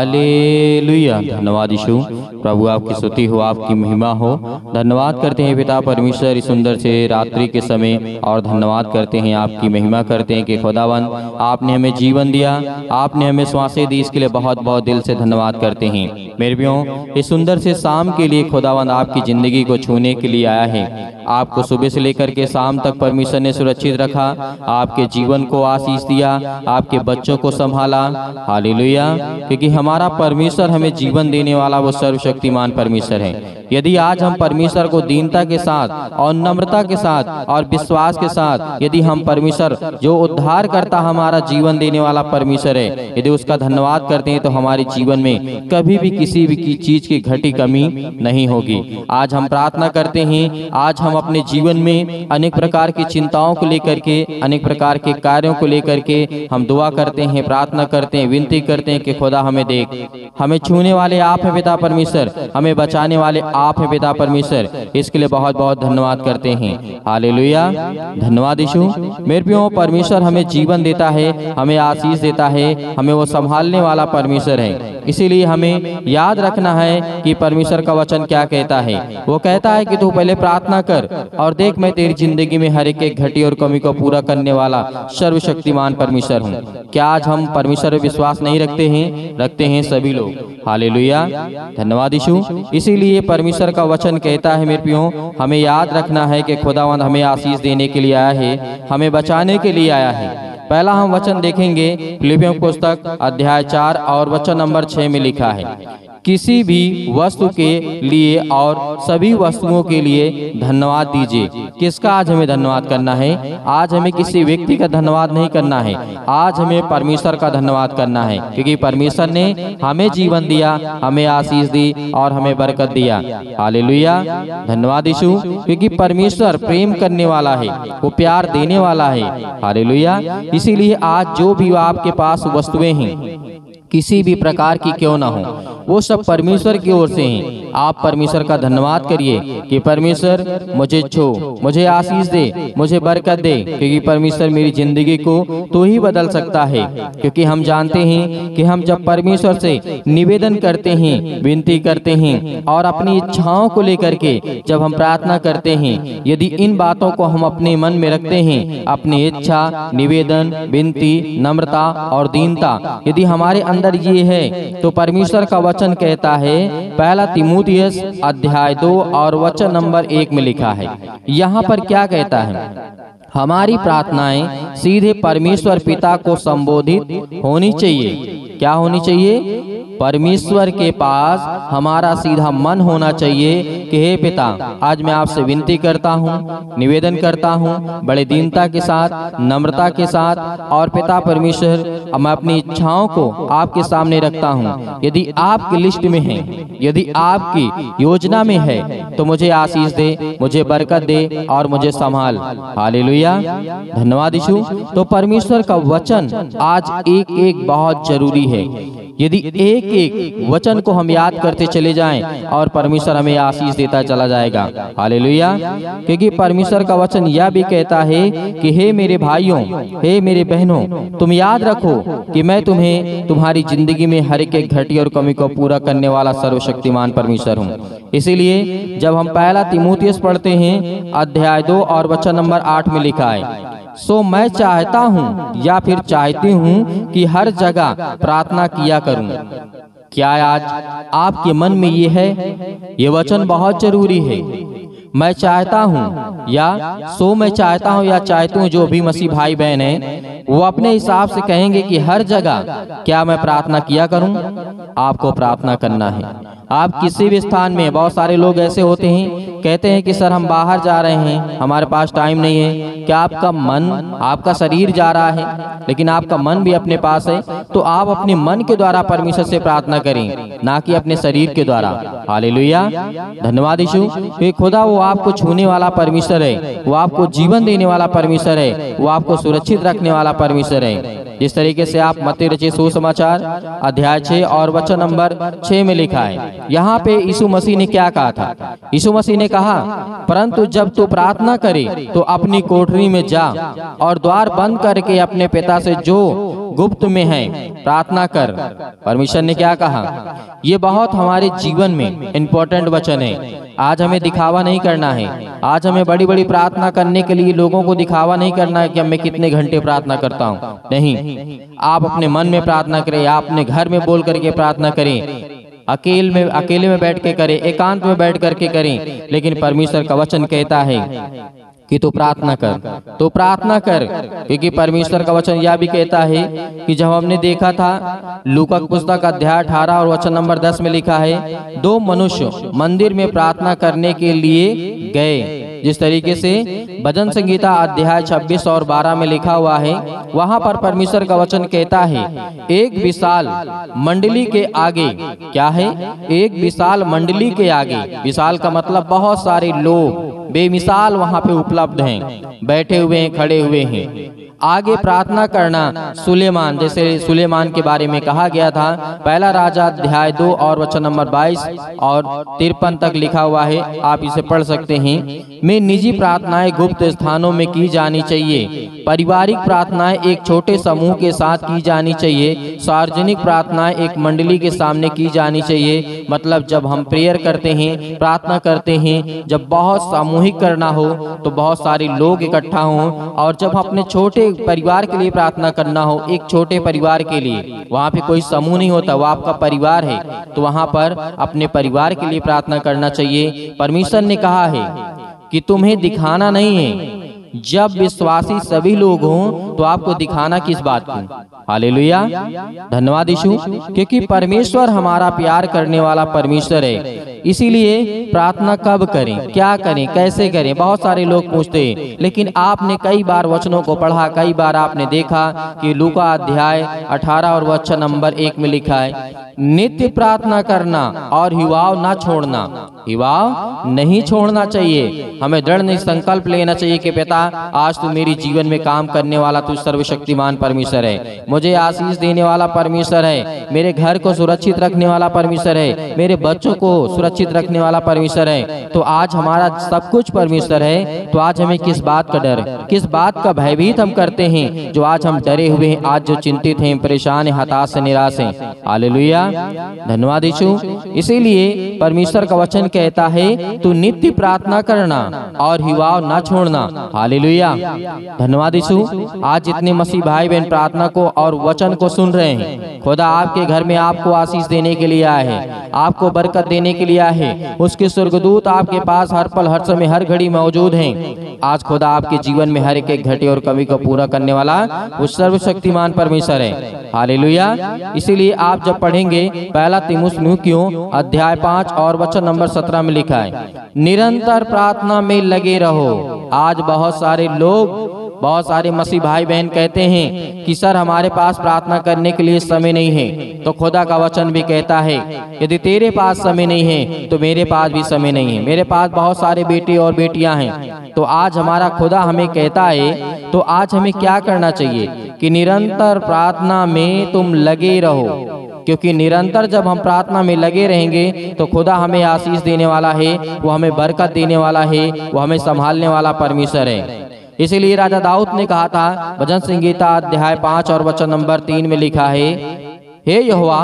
Hallelujah. धन्यवाद यीशु। प्रभु आपकी स्तुति हो, आपकी महिमा हो। धन्यवाद करते हैं पिता परमेश्वर इस सुंदर से रात्रि के समय और धन्यवाद करते हैं आपकी महिमा करते हैं कि खुदावन, आपने हमें जीवन दिया, आपने हमें श्वासें दी, इसके लिए बहुत बहुत दिल से धन्यवाद करते हैं। मेरे प्यो इस सुंदर से शाम के लिए खुदावन आपकी ज़िंदगी को छूने के लिए आया है। आपको सुबह से लेकर के शाम तक परमेश्वर ने सुरक्षित रखा आपके जीवन को आशीष दिया आपके बच्चों को संभाला। हालेलुया। क्योंकि हमारा परमेश्वर हमें जीवन देने वाला वो सर्वशक्तिमान परमेश्वर है। यदि आज हम परमेश्वर को दीनता के साथ और नम्रता के साथ और विश्वास के साथ यदि हम परमेश्वर जो उद्धार करता हमारा जीवन देने वाला परमेश्वर है। यदि उसका धन्यवाद करते हैं तो हमारे जीवन में कभी भी किसी भी चीज़ की घटी कमी नहीं होगी आज हम प्रार्थना करते हैं आज हम अपने जीवन में अनेक प्रकार की चिंताओं को लेकर के, अनेक प्रकार के कार्यों को लेकर के हम दुआ करते हैं, प्रार्थना करते हैं, विनती करते हैं कि खुदा हमें देख। हमें छूने वाले आप है पिता परमेश्वर। हमें बचाने वाले आप है पिता परमेश्वर। इसके लिए बहुत बहुत धन्यवाद करते हैं। हालेलुया। धन्यवाद यीशु। मेरे प्यो परमेश्वर हमें जीवन देता है, हमें आशीष देता है, हमें वो संभालने वाला परमेश्वर है। इसीलिए हमें याद रखना है कि परमेश्वर का वचन क्या कहता है। वो कहता है कि तू पहले प्रार्थना कर और देख मैं तेरी ज़िंदगी में हर एक घटी और कमी को पूरा करने वाला सर्वशक्तिमान परमेश्वर हूँ। क्या आज हम परमेश्वर पर विश्वास नहीं रखते हैं? रखते हैं सभी लोग। हालेलुया। धन्यवाद यीशु। इसीलिए परमेश्वर का वचन कहता है, मेरे प्यो हमें याद रखना है कि खुदावंद हमें आशीष देने के लिए आया है, हमें बचाने के लिए आया है। पहला हम वचन देखेंगे, फिलिपियों पुस्तक, अध्याय चार और वचन नंबर छह में लिखा है। किसी भी वस्तु के लिए और सभी वस्तुओं के लिए धन्यवाद दीजिए। किसका आज हमें धन्यवाद करना है? आज हमें किसी व्यक्ति का धन्यवाद नहीं करना है। आज हमें परमेश्वर का धन्यवाद करना है, क्योंकि परमेश्वर ने हमें जीवन दिया, हमें आशीष दी और हमें बरकत दिया। हालेलुया। धन्यवाद यीशु, क्योंकि परमेश्वर प्रेम करने वाला है, वो प्यार देने वाला है। हालेलुया। इसीलिए आज जो भी आपके पास वस्तुएँ हैं किसी भी प्रकार की क्यों ना हो। वो सब परमेश्वर की ओर से हैं। आप परमेश्वर का धन्यवाद करिए कि परमेश्वर मुझे छो, मुझे आशीष दे, मुझे बरकत दे, क्योंकि परमेश्वर मेरी ज़िंदगी को तो ही बदल सकता है। क्योंकि हम जानते हैं कि हम जब परमेश्वर से निवेदन करते हैं, विनती करते हैं और अपनी इच्छाओं को लेकर के जब हम प्रार्थना करते हैं, यदि इन बातों को हम अपने मन में रखते हैं, अपनी इच्छा, निवेदन, विनती, नम्रता और दीनता, यदि हमारे अंदर ये है तो परमेश्वर का वचन कहता है, पहला तिमुथियस अध्याय दो और वचन नंबर एक में लिखा है। यहाँ पर क्या कहता है? हमारी प्रार्थनाएँ सीधे परमेश्वर पिता को संबोधित होनी चाहिए। क्या होनी चाहिए? परमेश्वर के पास हमारा सीधा मन होना चाहिए कि हे पिता, आज मैं आपसे विनती करता हूँ, निवेदन करता हूँ, बड़े दीनता के साथ, नम्रता के साथ, और पिता परमेश्वर मैं अपनी इच्छाओं को आपके सामने रखता हूँ। यदि आपकी लिस्ट में है, यदि आपकी योजना में है तो मुझे आशीष दे, मुझे बरकत दे और मुझे संभाल। हालेलुया। धन्यवाद यीशु। तो परमेश्वर का वचन आज एक एक बहुत ज़रूरी है। यदि एक एक वचन को हम याद करते चले जाएँ और परमेश्वर हमें आशीष देता चला जाएगा। हालेलुया। क्योंकि परमेश्वर का वचन यह भी कहता है कि हे मेरे भाइयों, हे मेरे बहनों, तुम याद रखो कि मैं तुम्हें तुम्हारी ज़िंदगी में हर एक घटी और कमी को पूरा करने वाला सर्वशक्तिमान परमेश्वर हूँ। इसीलिए जब हम पहला तिमोथियस पढ़ते हैं, अध्याय दो और वचन नंबर आठ में लिखा है सो मैं चाहता हूँ या फिर चाहती हूँ कि हर जगह प्रार्थना किया करूँ। क्या आज आपके मन में ये है? ये वचन बहुत ज़रूरी है। मैं चाहता हूँ या सो मैं चाहता हूँ या चाहती हूँ जो भी मसीह भाई बहन है, वो अपने हिसाब से कहेंगे कि हर जगह क्या मैं प्रार्थना किया करूँ? आपको प्रार्थना करना है। आप किसी भी स्थान में बहुत सारे लोग ऐसे होते हैं, कहते हैं कि, सर, हम बाहर जा रहे हैं, हमारे पास टाइम नहीं है। क्या आपका मन, आपका शरीर जा रहा है? लेकिन आपका मन भी अपने पास है तो आप अपने मन के द्वारा परमेश्वर से प्रार्थना करें, ना कि अपने शरीर के द्वारा। हालेलुया। धन्यवाद यीशु। खुदा, वो आपको छूने वाला परमेश्वर है, वो आपको जीवन देने वाला परमेश्वर है, वो आपको सुरक्षित रखने वाला परमेश्वर है। जिस तरीके से आप मत रचे सुसमाचार, अध्याय छः और वचन नंबर छह में लिखा है, यहाँ पे यीशु मसीह ने क्या कहा था? यीशु मसीह ने कहा, परंतु जब तू प्रार्थना करे तो अपनी कोठरी में जा और द्वार बंद करके अपने पिता से जो गुप्त में है। प्रार्थना कर। परमेश्वर ने क्या कहा? ये बहुत हमारे जीवन में इम्पोर्टेंट वचन है। आज हमें दिखावा नहीं करना है। आज हमें बड़ी बड़ी प्रार्थना करने के लिए लोगों को दिखावा नहीं करना है कि मैं कितने घंटे प्रार्थना करता हूँ। नहीं। आप अपने मन में प्रार्थना करें, आप अपने घर में बोल करके प्रार्थना करें। अकेले में अकेले में बैठ के करें, एकांत में बैठ करके करें। लेकिन परमेश्वर का वचन कहता है कि तू प्रार्थना कर। तो प्रार्थना कर, क्योंकि परमेश्वर का वचन यह भी कहता है कि जब हमने देखा था लुकक पुस्तक अध्याय अठारह और वचन नंबर दस में लिखा है, दो मनुष्य मंदिर में प्रार्थना करने के लिए गए। जिस तरीके से भजन संगीता अध्याय 26 और 12 में लिखा हुआ है, वहाँ पर परमेश्वर का वचन कहता है, एक विशाल मंडली के आगे। क्या है? एक विशाल मंडली के आगे। विशाल का मतलब बहुत सारे लोग, बेमिसाल वहाँ पे उपलब्ध हैं, बैठे हुए हैं, खड़े हुए हैं। आगे प्रार्थना करना सुलेमान जैसे सुलेमान के बारे में कहा गया था। पहला राजा अध्याय दो और वचन नंबर बाईस और तिरपन तक लिखा हुआ है। आप इसे पढ़ सकते हैं। में निजी प्रार्थनाएँ गुप्त स्थानों में की जानी चाहिए। पारिवारिक प्रार्थनाएँ एक छोटे समूह के साथ की जानी चाहिए। सार्वजनिक प्रार्थनाएँ एक मंडली के सामने की जानी चाहिए। मतलब जब हम प्रेयर करते हैं प्रार्थना करते हैं जब बहुत सामूहिक करना हो तो बहुत सारे लोग इकट्ठा हों और जब अपने छोटे परिवार के लिए प्रार्थना करना हो, एक छोटे परिवार के लिए। वहाँ पे कोई समूह नहीं होता, वो आपका परिवार है। तो वहाँ पर अपने परिवार के लिए प्रार्थना करना चाहिए। परमेश्वर ने कहा है कि तुम्हें दिखाना नहीं है। जब विश्वासी सभी लोग हों तो आपको दिखाना किस बात की? हालेलुया। धन्यवाद यीशु। क्योंकि परमेश्वर हमारा प्यार करने वाला परमेश्वर है। इसीलिए प्रार्थना कब करें? क्या करें? कैसे करें? बहुत सारे लोग पूछते हैं। लेकिन आपने कई बार वचनों को पढ़ा, कई बार आपने देखा कि लूका अध्याय 18 और वचन नंबर एक में लिखा है, नित्य प्रार्थना करना और हिवाव ना छोड़ना। हिवाव नहीं छोड़ना चाहिए। हमें दृढ़ संकल्प लेना चाहिए कि पिता, आज तू मेरी जीवन में काम करने वाला तू सर्वशक्तिमान परमेश्वर है। मुझे आशीष देने वाला परमेश्वर है। मेरे घर को सुरक्षित रखने वाला परमेश्वर है। मेरे बच्चों को सुरक्षित रखने वाला परमेश्वर है। तो आज हमारा सब कुछ परमेश्वर है। तो आज हमें किस बात का डर, किस बात का भयभीत हम करते हैं, जो आज हम डरे हुए हैं, आज जो चिंतित हैं, परेशान है, हताश हैं, निराश है। हालेलुया। धन्यवाद इसीलिए परमेश्वर का वचन कहता है तू नित्य प्रार्थना करना और हिवाव न छोड़ना। हालेलुया। धन्यवाद यीशु। आज जितने मसीह भाई बहन प्रार्थना को और वचन को सुन रहे हैं। खुदा आपके घर में आपको आशीष देने के लिए आए हैं आपको बरकत देने के लिए आए हैं। उसके स्वर्गदूत आपके पास हर पल हर समय हर घड़ी मौजूद हैं। आज खुदा आपके जीवन में हर एक घटे और कमी को पूरा करने वाला वो सर्वशक्तिमान परमेश्वर है। हालेलुया। इसीलिए आप जब पढ़ेंगे, पहला तिमुस क्यों अध्याय पाँच और वचन नंबर सत्रह में लिखा है, निरंतर प्रार्थना में लगे रहो। आज बहुत सारे लोग, बहुत सारे मसीह भाई बहन कहते हैं कि, सर, हमारे पास प्रार्थना करने के लिए समय नहीं है। तो खुदा का वचन भी कहता है, यदि तेरे पास समय नहीं है तो मेरे पास भी समय नहीं है। मेरे पास बहुत सारे बेटे और बेटियाँ हैं। तो आज हमारा खुदा हमें कहता है तो आज हमें क्या करना चाहिए? कि निरंतर प्रार्थना में तुम लगे रहो। क्योंकि निरंतर जब हम प्रार्थना में लगे रहेंगे तो खुदा हमें आशीष देने वाला है, वो हमें बरकत देने वाला है, वो हमें संभालने वाला परमेश्वर है। इसीलिए राजा दाऊद ने कहा था, भजन संगीता अध्याय पाँच और वचन नंबर तीन में लिखा है हे यहोवा,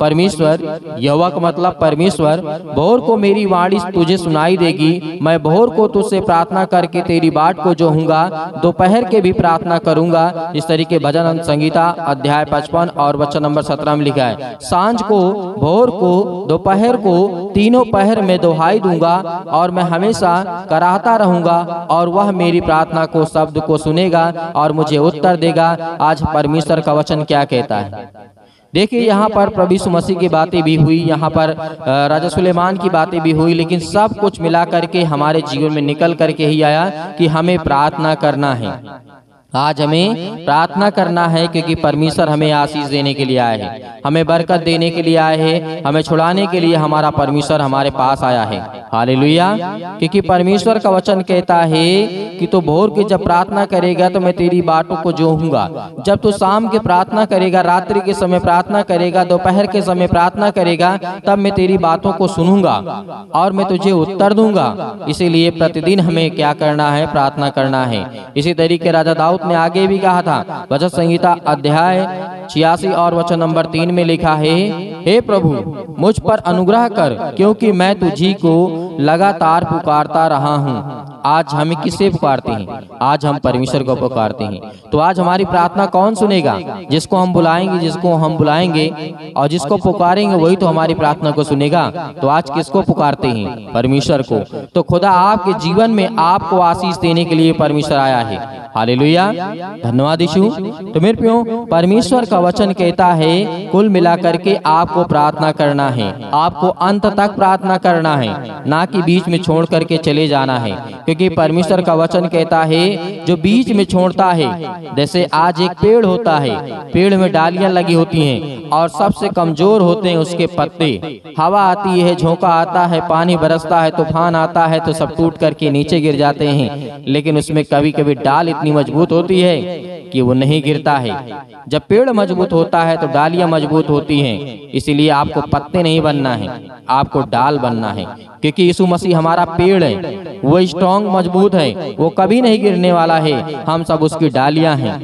परमेश्वर यहोवा का मतलब परमेश्वर, भोर को मेरी वाणी तुझे सुनाई देगी। मैं भोर को तुझसे प्रार्थना करके तेरी बाट को जो हूँगा दोपहर के भी प्रार्थना करूँगा। इस तरीके भजन संगीता अध्याय पचपन और वचन नंबर सत्रह में लिखा है। साँझ को, भोर को, दोपहर को तीनों पहर में दोहाई दूँगा और मैं हमेशा कराहता रहूँगा और वह मेरी प्रार्थना को शब्द को सुनेगा और मुझे उत्तर देगा। आज परमेश्वर का वचन क्या कहता है? देखिए यहाँ पर प्रभु मसीह की बातें भी हुई यहाँ पर राजा सुलेमान की बातें भी हुई लेकिन सब कुछ मिला करके हमारे जीवन में निकल करके ही आया कि हमें प्रार्थना करना है। आज हमें प्रार्थना करना है क्योंकि परमेश्वर हमें आशीष देने के लिए आए हैं। हमें बरकत देने के लिए आए हैं। हमें छुड़ाने के लिए हमारा परमेश्वर हमारे पास आया है। हाले क्योंकि परमेश्वर का वचन कहता है कि तू तो भोर के जब प्रार्थना करेगा तो मैं तेरी बातों को जोहूँगा। जब तू तो शाम के प्रार्थना करेगा, रात्रि के समय प्रार्थना करेगा, दोपहर के समय प्रार्थना करेगा, तब मैं तेरी बातों को सुनूँगा और मैं तुझे उत्तर दूँगा। इसीलिए प्रतिदिन हमें क्या करना है? प्रार्थना करना है। इसी तरीके राजा दाऊद दाऊद ने आगे भी कहा था। वचन संहिता अध्याय छियासी और वचन नंबर तीन में लिखा है, हे प्रभु, मुझ पर अनुग्रह कर, क्योंकि मैं तुझी को लगातार पुकारता रहा हूँ। आज हम किसे पुकारते हैं? आज हम परमेश्वर को पुकारते हैं। तो आज हमारी प्रार्थना कौन सुनेगा? जिसको हम बुलाएँगे, जिसको हम बुलाएँगे और जिसको पुकारेंगे, वही तो हमारी प्रार्थना को सुनेगा। तो आज किसको पुकारते हैं? परमेश्वर को। तो खुदा आपके जीवन में आपको आशीष देने के लिए परमेश्वर आया है। हाले धन्यवाद यीशु। तो मेरे प्यो परमेश्वर का वचन कहता है, कुल मिलाकर के आपको प्रार्थना करना है। आपको अंत तक प्रार्थना करना है, ना कि बीच में छोड़ करके चले जाना है। क्योंकि परमेश्वर का वचन कहता है, जो बीच में छोड़ता है, जैसे आज एक पेड़ होता है, पेड़ में डालियाँ लगी होती हैं, और सबसे कमज़ोर होते हैं उसके पत्ते। हवा आती है, झोंका आता है, पानी बरसता है, तूफ़ान आता है तो सब टूट करके नीचे गिर जाते हैं। लेकिन उसमें कभी कभी डाल इतनी मज़बूत होती है कि वो नहीं गिरता है। जब पेड़ मज़बूत होता है तो डालियाँ मज़बूत होती हैं। इसीलिए आपको पत्ते नहीं बनना है, आपको डाल बनना है। क्योंकि यीशु मसीह हमारा पेड़ है, वो स्ट्रांग मज़बूत है, वो कभी नहीं गिरने वाला है। हम सब उसकी डालियाँ हैं।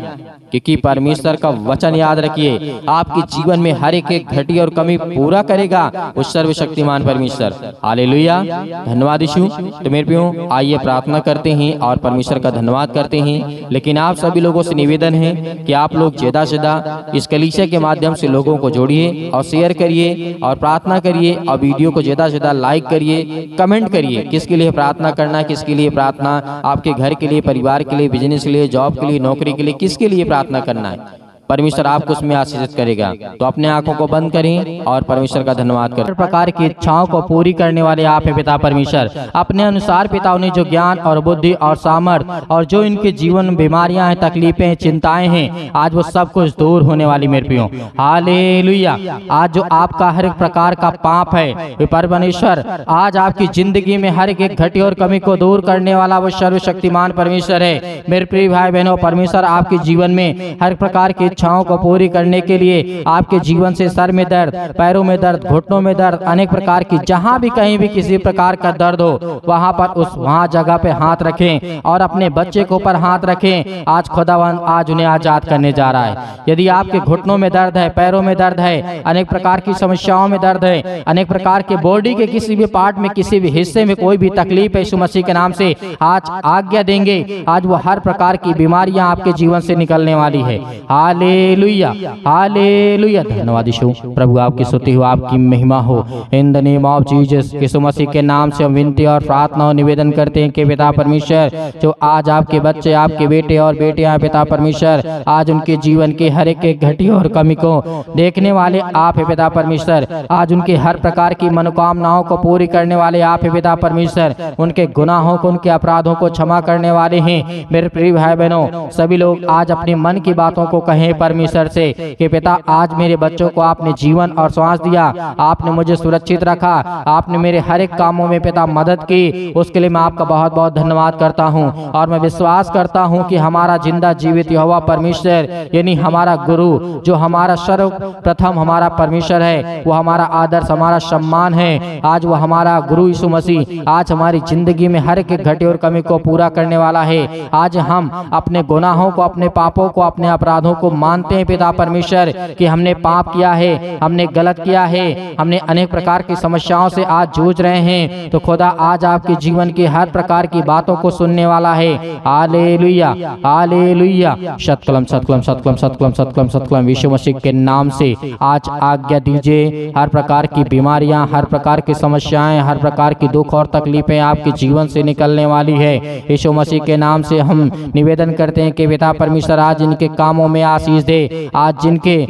क्योंकि परमेश्वर का वचन याद रखिए, आपके जीवन में हर एक एक घटी और कमी पूरा करेगा उस सर्वशक्तिमान परमेश्वर। आले लुया धन्यवाद यीशु। तो मेरे आइए प्रार्थना करते हैं और परमेश्वर का धन्यवाद करते हैं। लेकिन आप सभी लोगों से निवेदन है कि आप लोग ज़्यादा से ज़्यादा इस कलीसिया के माध्यम से लोगों को जोड़िए और शेयर करिए और प्रार्थना करिए और वीडियो को ज़्यादा से ज़्यादा लाइक करिए कमेंट करिए। किसके लिए प्रार्थना करना, किसके लिए प्रार्थना? आपके घर के लिए, परिवार के लिए बिज़नेस के लिए जॉब के लिए, नौकरी के लिए किसके लिए प्रार्थना करना है? परमेश्वर आपको उसमें आशीषित करेगा। तो अपने आँखों को बंद करें और परमेश्वर का धन्यवाद करें। प्रकार की इच्छाओं को पूरी करने वाले आप है पिता परमेश्वर। अपने अनुसार पिता उन्हें जो ज्ञान और बुद्धि और सामर्थ और जो इनके जीवन में बीमारियाँ हैं तकलीफें हैं चिंताएँ हैं आज वो सब कुछ दूर होने वाली मेरे पियो हाले आज जो आपका हर एक प्रकार का पाप है परमेश्वर आज आपकी ज़िंदगी में हर एक घटी और कमी को दूर करने वाला वो सर्वशक्तिमान परमेश्वर है। मेरे प्रिय भाई बहनों परमेश्वर आपके जीवन में हर प्रकार की इच्छाओं को पूरी करने के लिए आपके जीवन से सर में दर्द, पैरों में दर्द, घुटनों में दर्द, अनेक प्रकार की, जहाँ भी कहीं भी किसी प्रकार का दर्द हो, वहाँ पर उस, वहाँ जगह पे हाथ रखें और अपने बच्चे के ऊपर हाथ रखें। आज खुदावन आज उन्हें आज़ाद करने जा रहा है। यदि आपके घुटनों में दर्द है, पैरों में दर्द है, अनेक प्रकार की समस्याओं में दर्द है, अनेक प्रकार के बॉडी के किसी भी पार्ट में, किसी भी हिस्से में कोई भी तकलीफ़ है मसीह के नाम से आज आज्ञा देंगे। आज वो हर प्रकार की बीमारियाँ आपके जीवन से निकलने वाली है। हाले हालेलुया हालेलुया। धन्यवाद यीशु। प्रभु आपकी स्तुति हो, आपकी महिमा हो। In the name of Jesus Yeshu Masih के नाम से हम विनती और प्रार्थना और निवेदन करते हैं कि पिता परमेश्वर, जो आज आपके बच्चे, आपके बेटे और बेटियाँ पिता परमेश्वर, आज उनके जीवन के हर एक एक घटी और कमी को देखने वाले आप है, पिता परमेश्वर। आज उनके हर प्रकार की मनोकामनाओं को पूरी करने वाले आप है, पिता परमेश्वर। उनके गुनाहों को, उनके अपराधों को क्षमा करने वाले हैं। मेरे प्रिय भाई बहनों सभी लोग आज अपने मन की बातों को कहें परमेश्वर से कि पिता, आज मेरे बच्चों को आपने जीवन और श्वास दिया, आपने मुझे सुरक्षित रखा, आपने मेरे हर एक कामों में पिता मदद की, उसके लिए मैं आपका बहुत बहुत धन्यवाद करता हूँ और मैं विश्वास करता हूँ कि हमारा ज़िंदा जीवित हुआ परमेश्वर, यानी हमारा गुरु, जो हमारा सर्व प्रथम हमारा परमेश्वर है, वो हमारा आदर्श, हमारा सम्मान है, आज वो हमारा गुरु यीशु मसीह, आज हमारी ज़िंदगी में हर एक घटे और कमी को पूरा करने वाला है, आज हम अपने गुनाहों को, अपने पापों को, अपने अपराधों को मानते हैं पिता परमेश्वर, कि हमने पाप किया है, हमने गलत किया है, हमने अनेक प्रकार की समस्याओं से आज जूझ रहे हैं। तो खुदा आज आपके जीवन की हर प्रकार की बातों को सुनने वाला है। आले लुया आले लुया सतकलम सतकलम सतकलम सतकलम सतकलम सतकलम। विश्व मसीह के नाम से आज आज्ञा दीजिए। हर प्रकार की बीमारियाँ, हर प्रकार की समस्याएँ, हर प्रकार की दुख और तकलीफें आपके जीवन से निकलने वाली है। यीशु मसीह के नाम से हम निवेदन करते हैं कि पिता परमेश्वर आज इनके कामों में आशीष आशीष दे आज जिनके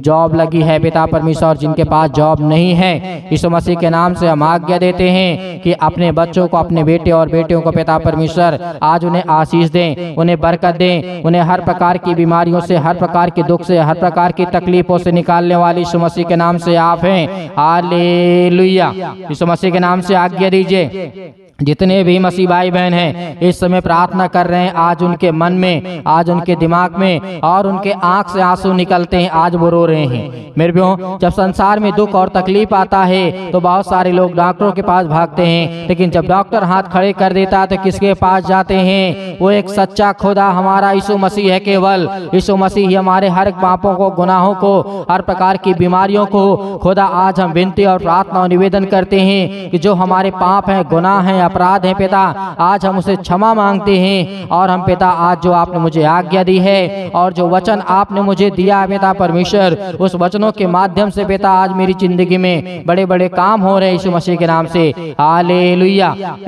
जॉब लगी है, पिता परमेश्वर और जिनके पास जॉब नहीं है, यीशु मसीह के नाम से हम आज्ञा देते हैं कि अपने बच्चों को, अपने बेटे और बेटियों को, पिता परमेश्वर, आज उन्हें आशीष दें, उन्हें बरकत दें, उन्हें हर प्रकार की बीमारियों से, हर प्रकार के दुख से, हर प्रकार की तकलीफों से निकालने वाली यीशु मसीह के नाम से आप हैं। आले यीशु मसीह के नाम से आज्ञा दीजिए। जितने भी मसीह भाई बहन हैं, इस समय प्रार्थना कर रहे हैं, आज उनके मन में, आज उनके दिमाग में, और उनके आँख से आँसू निकलते हैं, आज वो रो रहे हैं। मेरे प्यो, जब संसार में दुख और तकलीफ़ आता है तो बहुत सारे लोग डॉक्टरों के पास भागते हैं, लेकिन जब डॉक्टर हाथ खड़े कर देता है तो किसके पास जाते हैं? वो एक सच्चा खुदा हमारा यीशु मसीह है केवल। यीशु मसीह ही हमारे हर पापों को, गुनाहों को, हर प्रकार की बीमारियों को, खुदा आज हम विनती और प्रार्थना और निवेदन करते हैं कि जो हमारे पाप हैं, गुनाह हैं, अपराध हैं, पिता, आज हम उसे क्षमा मांगते हैं और हम पिता, आज जो आपने मुझे आज्ञा दी है और जो वचन आपने मुझे दिया है पिता परमेश्वर। उस वचनों के माध्यम से बेटा आज मेरी ज़िंदगी में बड़े बड़े काम हो रहे हैं यीशु मसीह के नाम से। हाले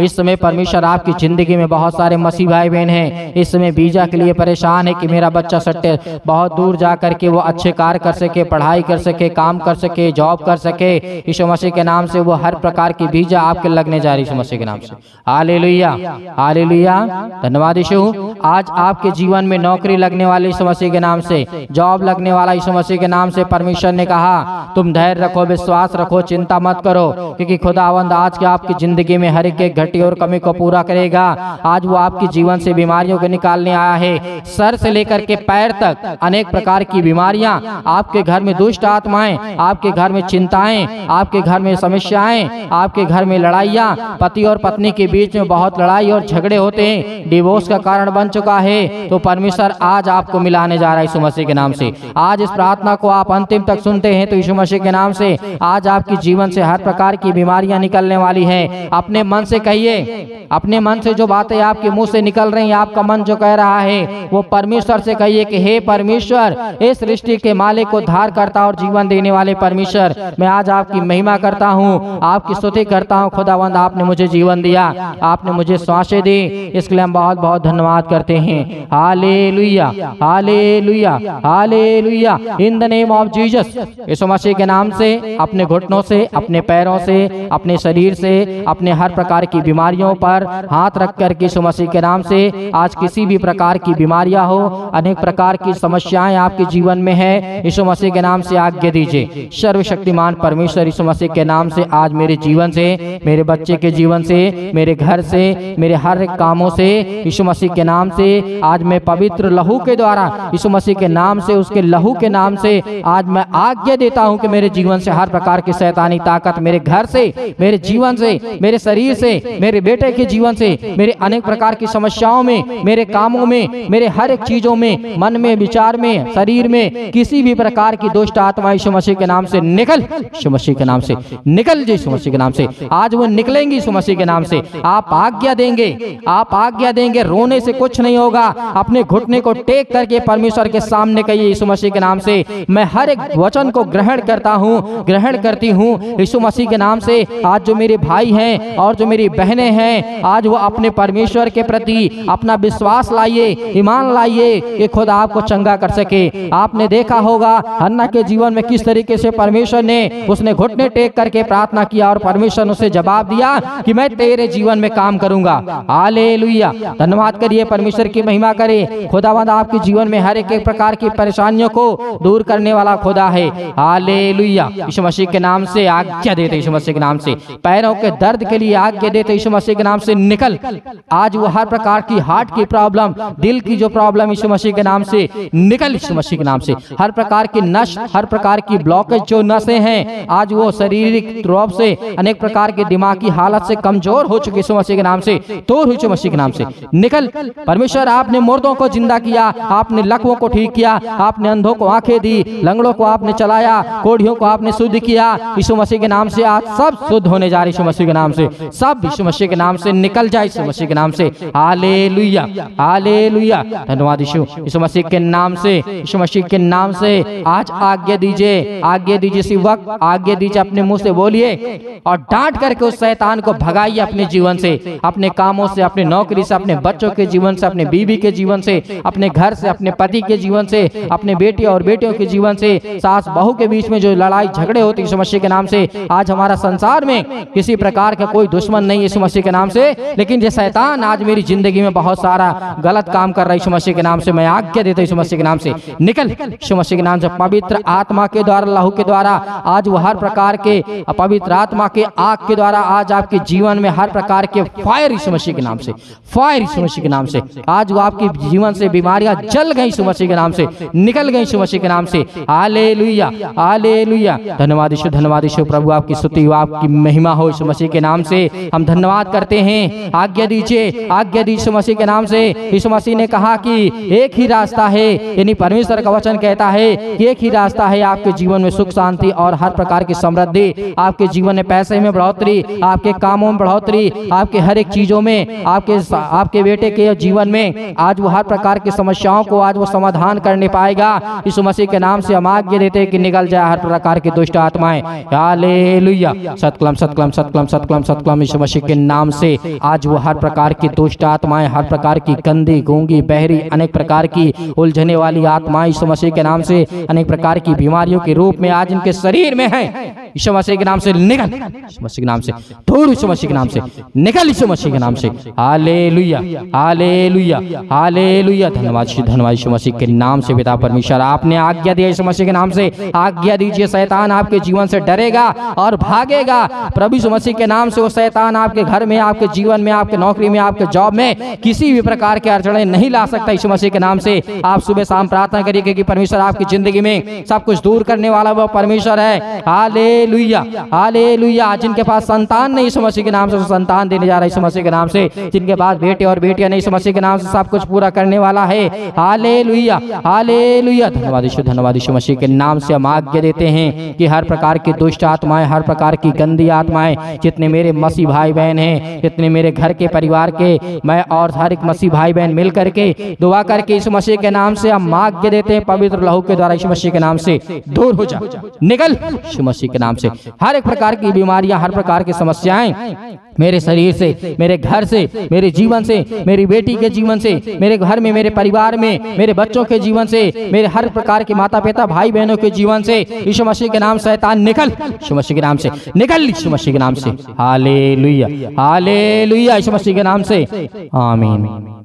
इस समय परमेश्वर आपकी ज़िंदगी में बहुत सारे मसीह भाई बहन हैं। इस समय बीजा के लिए परेशान है कि मेरा बच्चा सट्टे बहुत दूर जा करके वो अच्छे कार्य कर सके, पढ़ाई कर सके, काम कर सके, जॉब कर सके। यीशु मसीह के नाम से वो हर प्रकार की बीजा आपके लगने जा रही यीशु मसीह के नाम से। हाले लुया हाले धन्यवाद यीशु। आज आपके जीवन में नौकरी लगने वाली यीशु मसीह के नाम से, जॉब लगने वाला यीशु मसीह के नाम से परमेश्वर ने कहा, तुम धैर्य रखो, विश्वास रखो, चिंता मत करो, क्योंकि खुदावंद आज के आपकी ज़िंदगी में हर एक घटी और कमी को पूरा करेगा। आज वो आपके जीवन से बीमारियों को निकालने आया है। सर से लेकर के पैर तक अनेक प्रकार की बीमारियाँ, आपके घर में दुष्ट आत्माएँ, आपके घर में चिंताएँ, आपके घर में समस्याएँ, आपके घर में लड़ाइयाँ, पति और पत्नी के बीच में बहुत लड़ाई और झगड़े होते हैं। डिवोर्स का कारण बन चुका है। तो परमेश्वर आज आपको मिलाने जा रहा है। यीशु मसीह के नाम से। आज इस प्रार्थना को आप अंतिम तक सुनते हैं तो यीशु मसीह के नाम से आज आपके जीवन से हर प्रकार की बीमारियाँ निकलने वाली है। अपने मन से कहिए, अपने मन से जो बातें आपके मुँह से निकल रही हैं, आपका मन जो कह रहा है, वो परमेश्वर से कहिए कि, हे परमेश्वर, इस सृष्टि के मालिक को धार करता और जीवन देने वाले परमेश्वर, मैं आज आपकी महिमा करता हूँ, आपकी स्तुति करता हूँ। खुदावंद, आपने मुझे जीवन दिया, आपने मुझे श्वासें दी, इसके लिए हम बहुत बहुत धन्यवाद करते हैं। Hallelujah hallelujah in the name of Jesus Yeshu Masih के नाम से, अपने घुटनों से, अपने पैरों से, अपने शरीर से, अपने हर प्रकार की बीमारियों पर हाथ रख कर यीशु मसीह के नाम से, आज किसी भी प्रकार की बीमारियाँ हो, अनेक प्रकार की समस्याएँ आपके जीवन में है, यीशु मसीह के नाम से आज्ञा दीजिए। सर्वशक्तिमान परमेश्वर यीशु मसीह के नाम से आज मेरे जीवन से, मेरे बच्चे के जीवन से, मेरे घर से, मेरे हर कामों से, यीशु मसीह के नाम से, आज मैं पवित्र लहू के द्वारा यीशु मसीह के नाम से, उसके लहू के नाम से आज मैं आज्ञा देता हूँ कि मेरे जीवन से हर प्रकार की शैतानी ताकत मेरे घर से, मेरे जीवन से, मेरे शरीर से, मेरे बेटे के जीवन से, मेरे अनेक प्रकार की समस्याओं में, मेरे कामों में, मेरे हर एक चीज़ों में, मन में, विचार में, शरीर में, किसी भी प्रकार की दुष्ट आत्मा यीशु मसीह के नाम से निकल, यीशु मसीह के नाम से निकल जी, यीशु मसीह के नाम से। आज वो निकलेंगी यीशु मसीह के नाम से। आप आज्ञा देंगे, आप आज्ञा देंगे, रोने से कुछ नहीं होगा। अपने घुटने को टेक करके परमेश्वर के सामने कहिए यीशु मसीह के नाम से मैं हर एक वचन को ग्रहण करता हूँ, ग्रहण करती हूँ। यीशु मसीह के नाम से आज जो मेरे भाई हैं और जो मेरी बहनें हैं, आज वो अपने परमेश्वर के प्रति अपना विश्वास लाइए, ईमान लाइए कि खुद आपको चंगा कर सके। आपने देखा होगा हन्ना के जीवन में किस तरीके से परमेश्वर ने उसने घुटने टेक करके प्रार्थना किया और परमेश्वर उसे जवाब दिया कि मैं तेरे जीवन में काम करूँगा। आले धन्यवाद करिए, परमेश्वर की महिमा करे। खुदावंद, आपके जीवन में हर एक एक प्रकार की परेशानियों को दूर करने वाला खुदा है। आले यीशु मसीह के नाम से आज्ञा देते यीशु मसीह के नाम से पैरों के दर्द के लिए आज्ञा देते यीशु मसीह के नाम से निकल। आज वो हर प्रकार की हार्ट की प्रॉब्लम, दिल की जो प्रॉब्लम यीशु मसीह के नाम से निकल, यीशु मसीह के नाम से। हर प्रकार की नश हर प्रकार की ब्लॉकेज जो नशे हैं, आज वो शारीरिक रूप से अनेक प्रकार के दिमागी हालत से कमज़ोर हो चुके यीशु मसीह के नाम से, तोड़ यीशु मसीह के नाम से। निकल। परमेश्वर, आपने मुर्दों को ज़िंदा किया, आपने लकवों को ठीक किया, आपने अंधों को आँखें दी, लंगड़ों को आपने चलाया, कोढ़ियों को आपने शुद्ध किया। यीशु मसीह के नाम से आज सब शुद्ध होने जा रहे यीशु मसीह के नाम से। सब यीशु मसीह के नाम से निकल जाए यीशु मसीह के नाम से। हाले लुया हाले लुया धन्यवाद यीशु यीशु मसीह के नाम से, यीशु मसीह के नाम से आज आज्ञा दीजिए आज्ञा दीजिए इसी वक्त, आज्ञा दीजिए अपने मुँह से बोलिए और डांट करके उस शैतान को भगाइए अपने जीवन से, अपने कामों से, अपने नौकरी से, अपने बच्चों के जीवन से, अपने बीबी के जीवन से, अपने घर से, अपने पति के जीवन से, अपने बेटे और बेटियों के जीवन से, सास बहू के बीच में जो लड़ाई झगड़े होते यीशु मसीह के नाम से, आज हमारा संसार में किसी प्रकार का कोई दुश्मन नहीं यीशु मसीह के नाम से, लेकिन ये शैतान आज मेरी ज़िंदगी में बहुत सारा गलत काम कर रहा है मसीह के नाम से, मैं आज्ञा देता यीशु मसीह के नाम से। निकल मसीह के नाम से, पवित्र आत्मा के द्वारा, लहू के द्वारा, आज वो हर प्रकार के पवित्र आत्मा के आग के द्वारा, आज आपके जीवन में हर प्रकार के फायर मसीह के नाम से फायर मसीह के नाम से। आज वो आपके जीवन से बीमारियाँ जल गई मसीह के नाम से निकल गए यीशु मसीह के नाम से। हाले लुया हाले लुया धन्यवाद यीशु धन्यवाद यीशु प्रभु, आपकी स्तुति हो आपकी महिमा हो यीशु मसीह के नाम से। हम धन्यवाद करते हैं। आज्ञा दीजिए, आज्ञा दी यीशु मसीह के नाम से। यीशु मसीह ने कहा कि एक ही रास्ता है, यानी परमेश्वर का वचन कहता है कि एक ही रास्ता है आपके जीवन में सुख, शांति और हर प्रकार की समृद्धि। आपके जीवन में पैसे में बढ़ोतरी, आपके कामों में बढ़ोतरी, आपके हर एक चीज़ों में, आपके आपके बेटे के जीवन में, आज वो हर प्रकार की समस्याओं को, आज वो समाधान करने पाएगा। यीशु मसीह के नाम से हम आज्ञा देते हैं कि निकल जाए हर प्रकार की दुष्ट आत्माएँ। हालेलुया। सतकलम सतकलम सतकलम सतकलम सतकलम। यीशु मसीह के नाम से आज वो हर प्रकार की दुष्ट आत्माएँ, हर प्रकार की गंदी, गूँगी, बहरी, अनेक प्रकार की उलझने वाली आत्माएँ यीशु मसीह के नाम से अनेक प्रकार की बीमारियों के रूप में आज इनके शरीर में है। यीशु मसीह के नाम से निकल। यीशु मसीह के नाम से। दूर यीशु मसीह के नाम से। निकल यीशु मसीह के नाम से। हालेलुया। हालेलुया। हालेलुया। धन्यवाद धन्यवाद यीशु मसीह के नाम से पिता परमेश्वर आपने आज्ञा दिया यीशु मसीह के नाम से। आज्ञा दीजिए शैतान आपके जीवन से डरेगा और भागेगा। प्रभु यीशु मसीह के नाम से वो शैतान आपके घर में आपके जीवन में आपके नौकरी में आपके जॉब में किसी भी प्रकार के अड़चने नहीं ला सकता यीशु मसीह के नाम से। आप सुबह शाम प्रार्थना करिए क्योंकि परमेश्वर आपकी ज़िंदगी में सब कुछ दूर करने वाला वो परमेश्वर है। हाले लुया हाले लुया जिनके पास संतान नहीं यीशु मसीह के नाम से संतान देने जा रहा है यीशु मसीह के नाम से। जिनके पास बेटे और बेटियाँ नहीं यीशु मसीह के नाम से सब कुछ पूरा करने वाला है। हाले लुया हाले लुया धन्यवाद यीशु धन्यवाद यीशु मसीह के नाम से हम आज्ञा देते हैं कि हर प्रकार की दुष्ट आत्माएँ, हर प्रकार की गंदी आत्माएँ, जितने मेरे मसीह भाई बहन हैं, जितने मेरे घर के परिवार के, मैं और हर एक मसीह भाई बहन मिल करके दुआ करके इस मसीह के नाम से हम आज्ञा देते हैं, पवित्र लहू के द्वारा इस मसीह के नाम से दूर हो जा। निकल यीशु मसीह के नाम से। हर एक प्रकार की बीमारियाँ हर प्रकार की समस्याएँ मेरे शरीर से मेरे घर से मेरे जीवन से मेरी बेटी के जीवन से मेरे घर में मेरे परिवार में मेरे बच्चों के जीवन से मेरे हर प्रकार के माता पिता भाई बहनों के जीवन से यीशु मसीह के नाम शैतान निकल यीशु मसीह के नाम से निकल यीशु मसीह के नाम से। हाले लुया हाले लुया यीशु मसीह के नाम से। आमीन।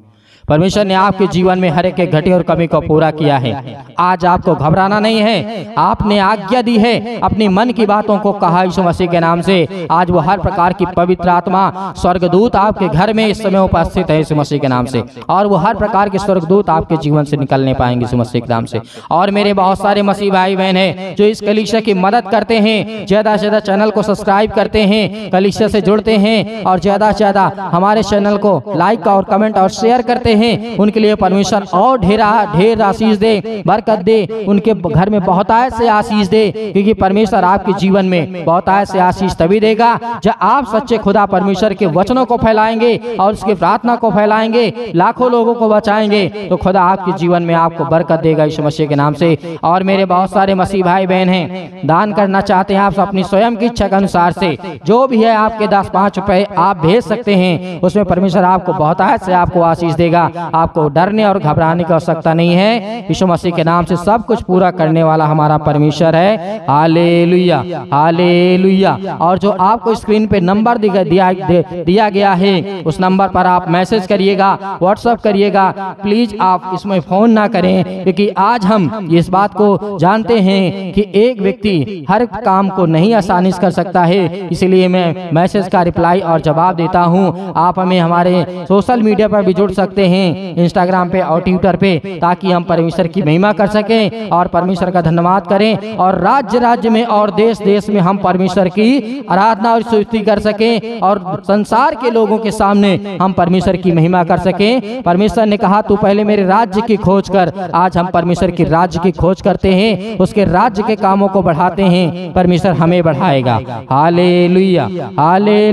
परमेश्वर ने आपके जीवन में हर एक घटे और कमी को पूरा किया है। आज आपको घबराना नहीं है। आपने आज्ञा दी है अपनी मन की बातों को कहा यीशु मसीह के नाम से। आज वो हर प्रकार की पवित्र आत्मा स्वर्गदूत आपके घर में इस समय उपस्थित है यीशु मसीह के नाम से। और वो हर प्रकार के स्वर्गदूत आपके जीवन से निकलने पाएँगे यीशु मसीह के नाम से। और मेरे बहुत सारे मसीह भाई बहन है, जो इस कलिशा की मदद करते हैं ज़्यादा से ज़्यादा चैनल को सब्सक्राइब करते हैं कलिशा से जुड़ते हैं और ज़्यादा से ज़्यादा हमारे चैनल को लाइक और कमेंट और शेयर करते हैं। हैं। उनके लिए परमेश्वर और ढेर ढेर आशीष दे बरकत दे। उनके घर में बहुत आय से आशीष दे क्योंकि परमेश्वर आपके जीवन में बहुत आय से आशीष तभी देगा जब आप सच्चे खुदा परमेश्वर के वचनों को फैलाएँगे और उसकी प्रार्थना को फैलाएँगे। लाखों लोगों को बचाएँगे। तो खुदा आपके जीवन में आपको बरकत देगा इस मसीह के नाम से। और मेरे बहुत सारे मसीह भाई बहन हैं। दान करना चाहते हैं आप अपनी स्वयं की इच्छा के अनुसार से। जो भी है आपके दस पाँच रुपए आप भेज सकते हैं उसमें परमेश्वर आपको बहुत आयत से आपको आशीष देगा आपको डरने और घबराने की आवश्यकता नहीं है। यीशु मसीह के नाम से सब कुछ पूरा करने वाला हमारा परमेश्वर है। हाले लुया हाले लुया और जो आपको स्क्रीन पे नंबर दिया दिया गया है, उस नंबर पर आप मैसेज करिएगा व्हाट्सअप करिएगा। प्लीज़ आप इसमें फ़ोन ना करें, क्योंकि आज हम इस बात को जानते हैं कि एक व्यक्ति हर काम को नहीं आसानी से कर सकता है। इसलिए मैं मैसेज का रिप्लाई और जवाब देता हूँ। आप हमें हमारे सोशल मीडिया पर भी जुड़ सकते हैं इंस्टाग्राम पे और ट्विटर पे ताकि हम परमेश्वर की महिमा कर सकें और परमेश्वर का धन्यवाद करें और राज्य राज्य में और देश देश में हम परमेश्वर की आराधना और स्तुति कर सकें और संसार के लोगों के सामने हम परमेश्वर की महिमा कर सकें। परमेश्वर ने कहा, तू पहले मेरे राज्य की खोज कर। आज हम परमेश्वर की राज्य की खोज करते हैं, उसके राज्य के कामों को बढ़ाते हैं। परमेश्वर हमें बढ़ाएगा। हाले लुया हाले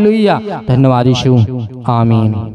धन्यवाद यीशु। आमीन।